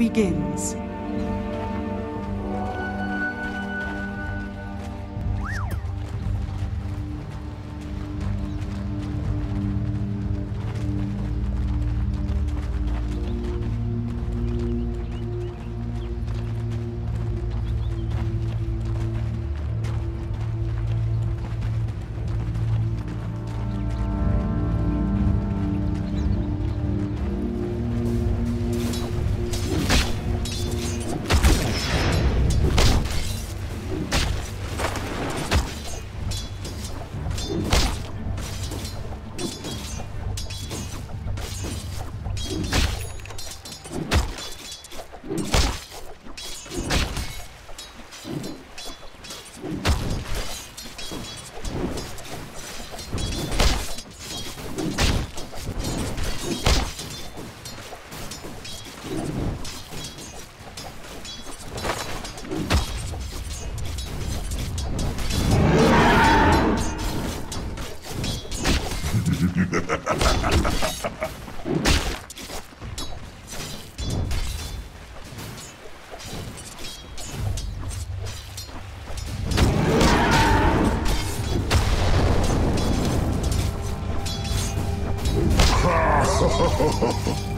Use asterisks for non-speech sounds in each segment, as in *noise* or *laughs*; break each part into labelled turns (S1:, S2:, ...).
S1: begins.
S2: Not going to happen.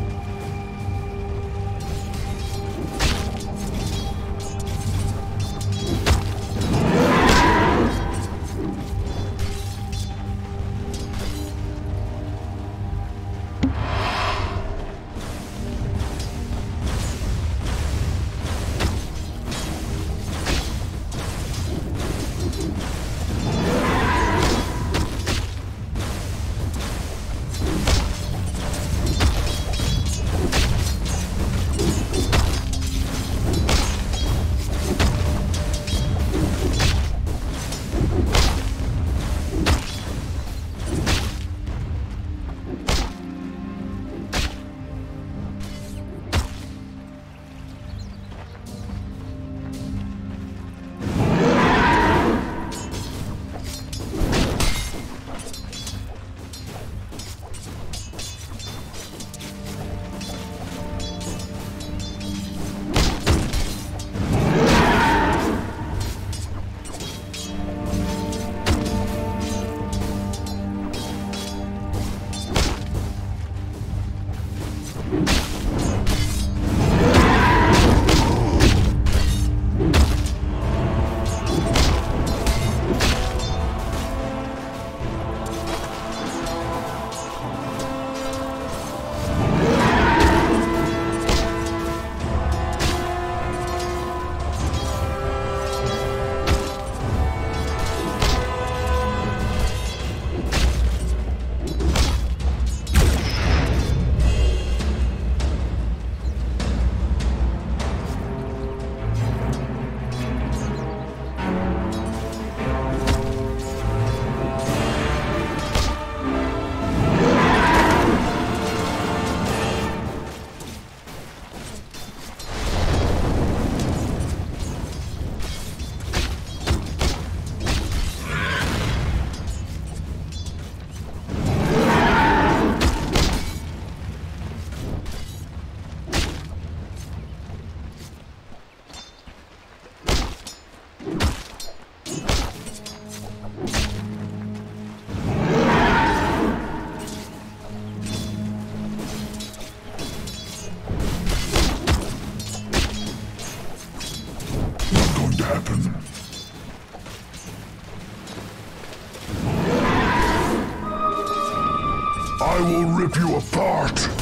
S2: I will rip you apart.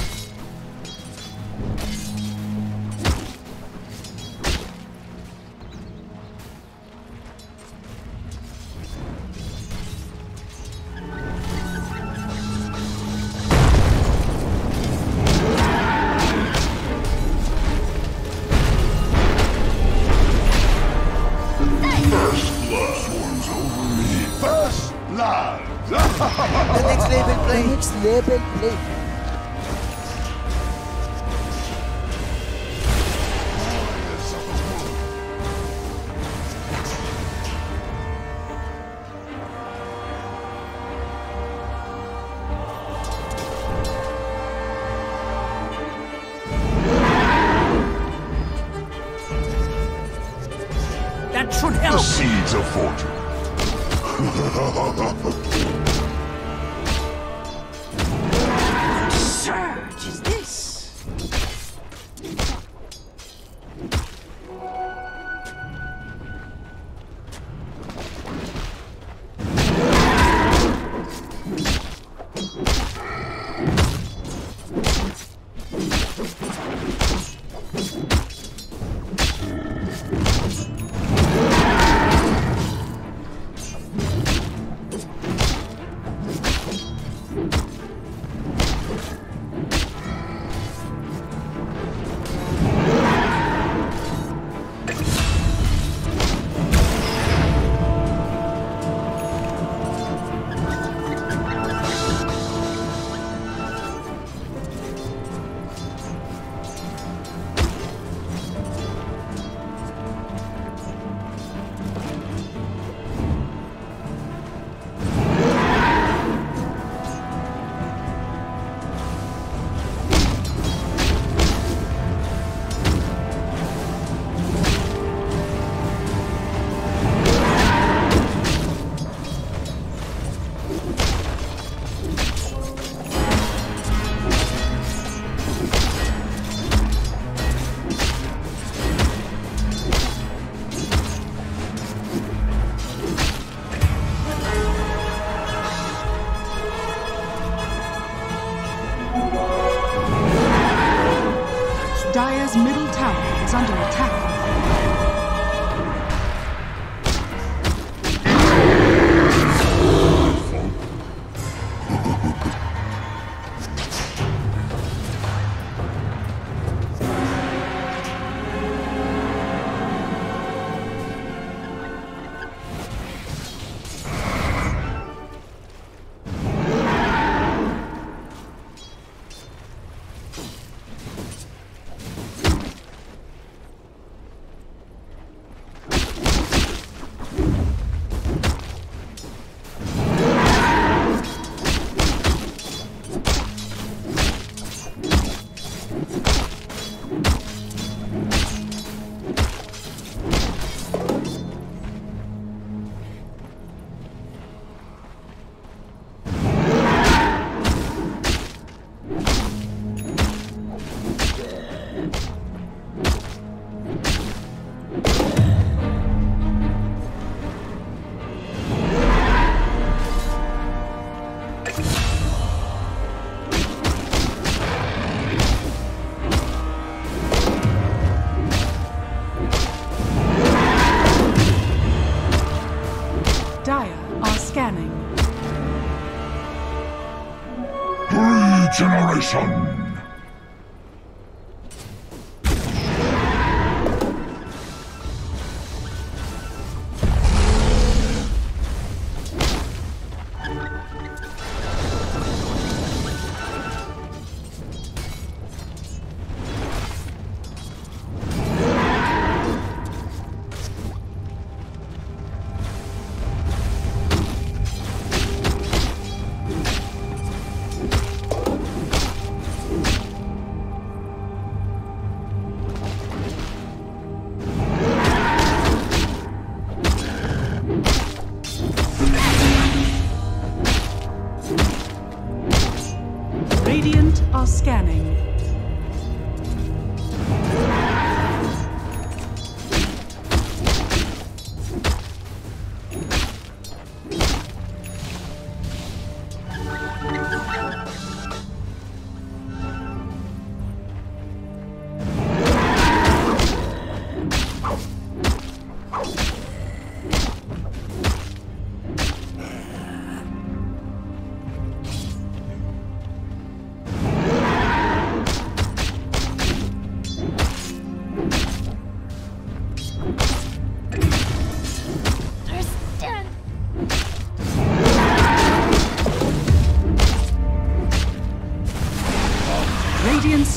S3: generation.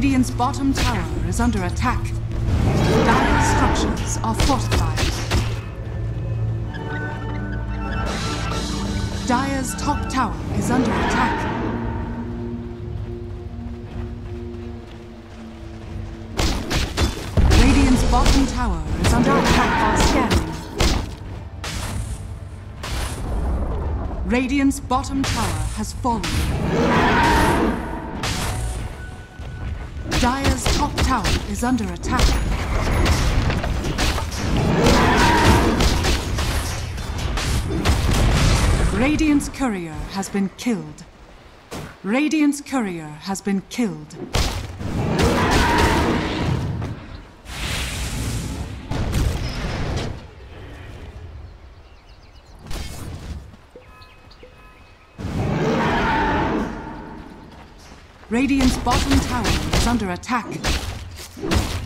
S3: Radiant's bottom tower is under attack. Dire's structures are fortified. Dire's top tower is under attack. Radiant's bottom tower is under attack while scanning. Radiant's bottom tower has fallen. Is under attack. Radiant's courier has been killed. Radiant's courier has been killed. Radiant's bottom tower is under attack. Thank you.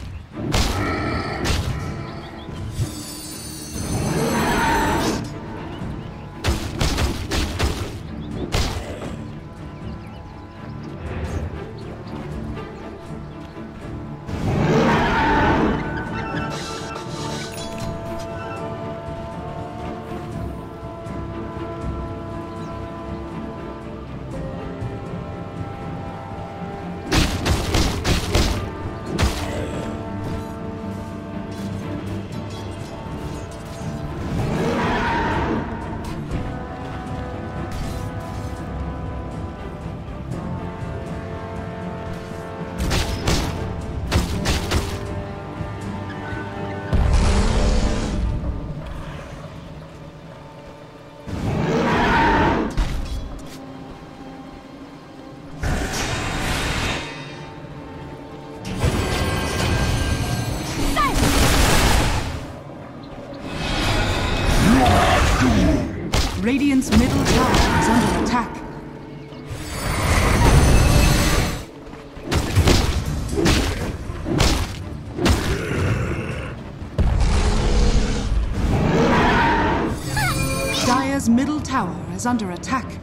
S3: Radiant's middle tower is under attack. Dire's middle tower is under attack.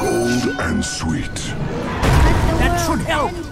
S2: Gold and sweet.
S1: That should help.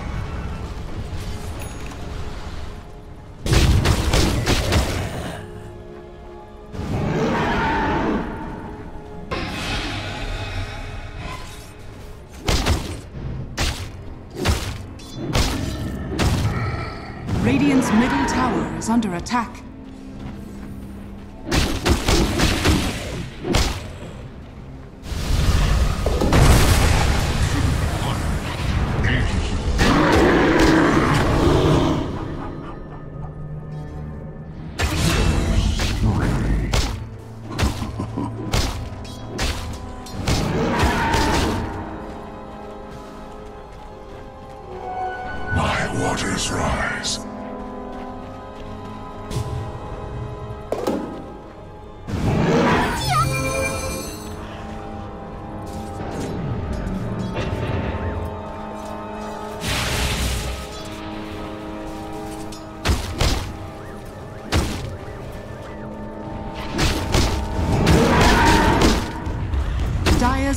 S3: Is under attack.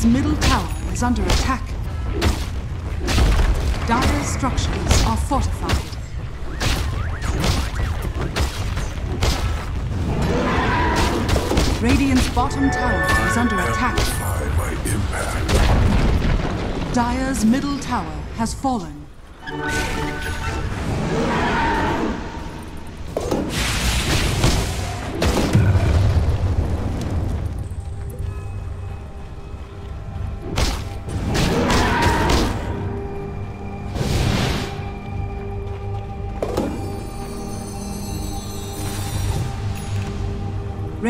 S3: Middle tower is under attack. Dire's structures are fortified. Radiant's bottom tower is under attack. Dire's middle tower has fallen.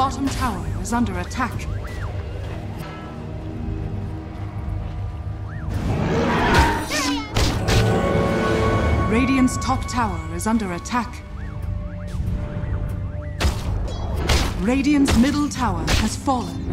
S3: Bottom tower is under attack. Radiant's top tower is under attack. Radiant's middle tower has fallen.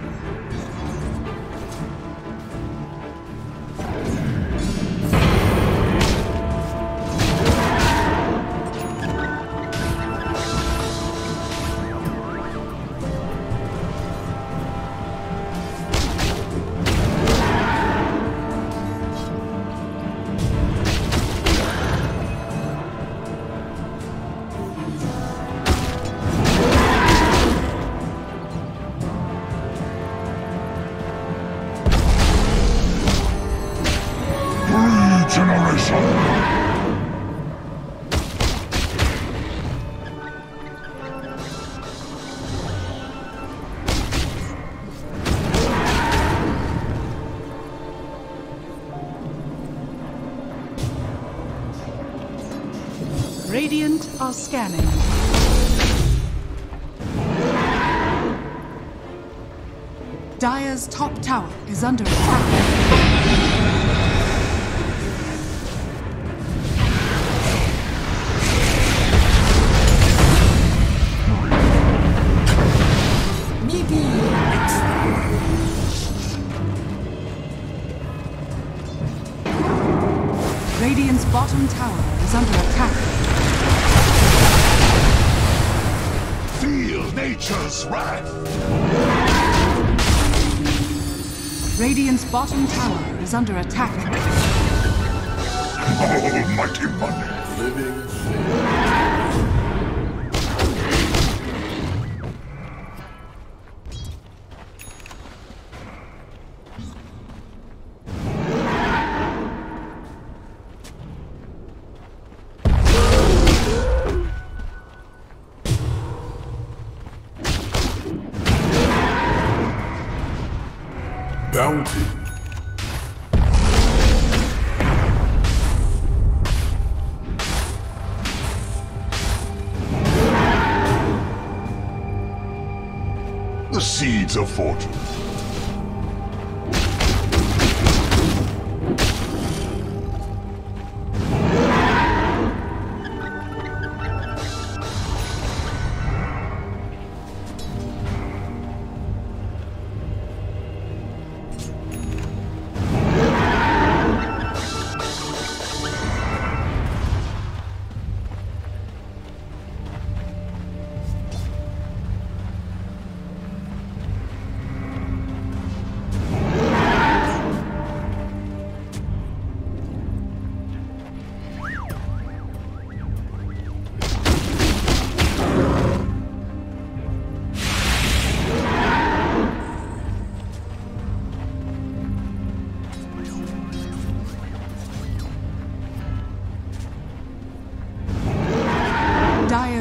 S3: Is under attack. Bottom tower Radiant's bottom tower is under attack.
S2: Oh, Almighty money. Living seeds of fortune.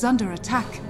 S3: Is under attack.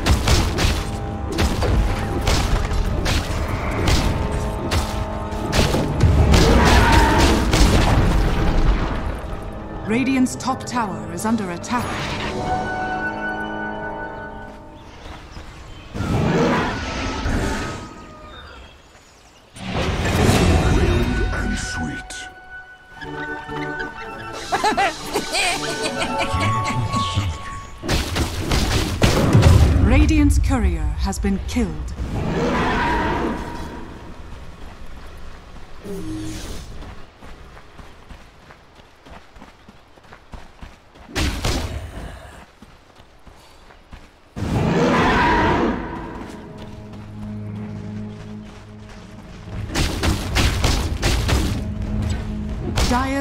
S3: Radiant's top tower is under attack.
S2: And sweet. *laughs*
S3: Radiant's courier has been killed.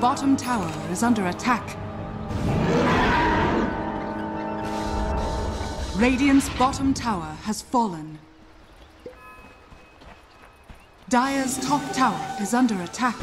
S3: Bottom tower is under attack. Radiant's bottom tower has fallen. Dire's top tower is under attack.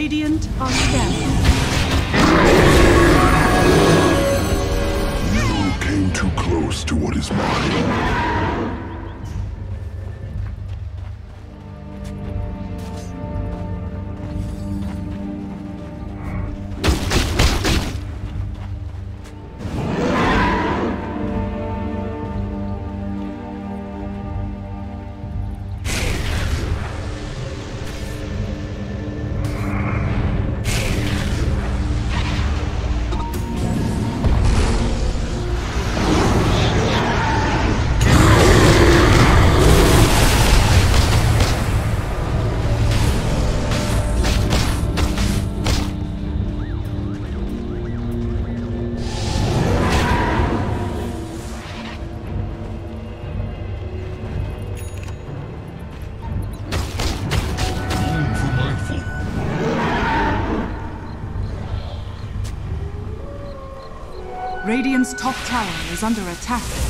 S3: Radiant are scanning.
S2: You came too close to what is mine.
S3: Under attack.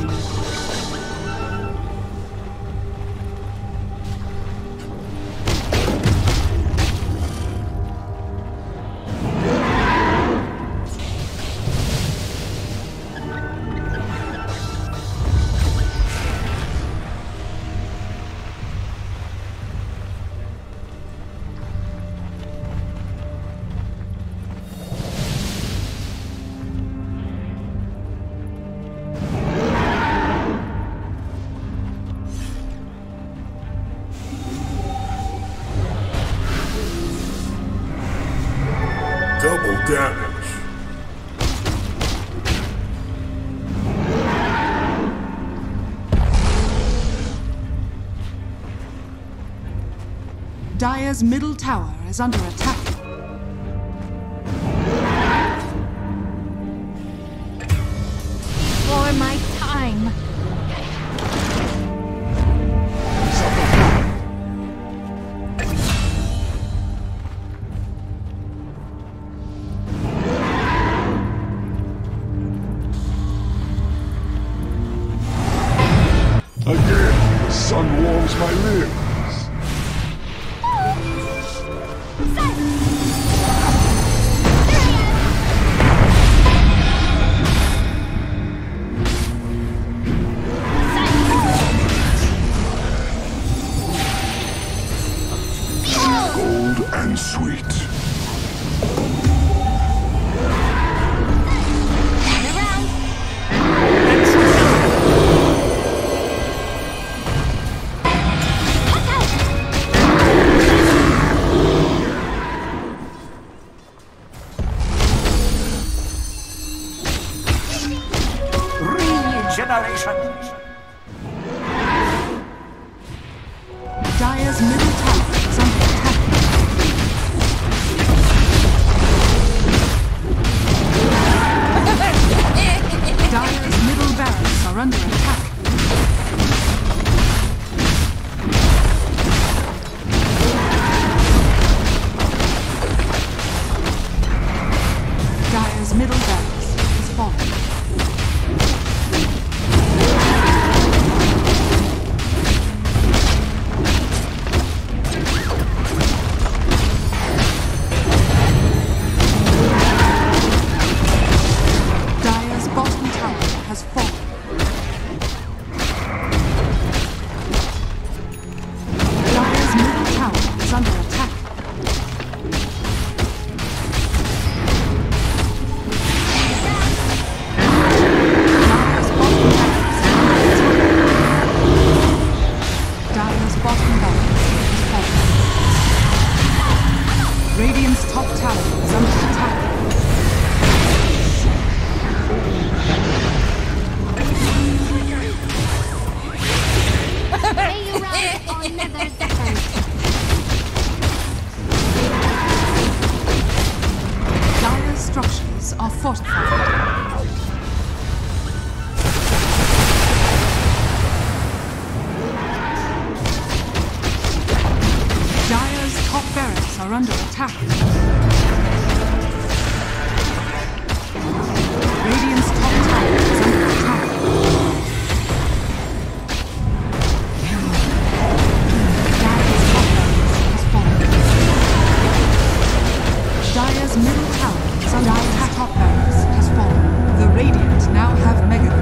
S3: Dire's middle tower is under attack.
S4: For my time.
S2: Again, the sun warms my
S3: lips. now have Megatron.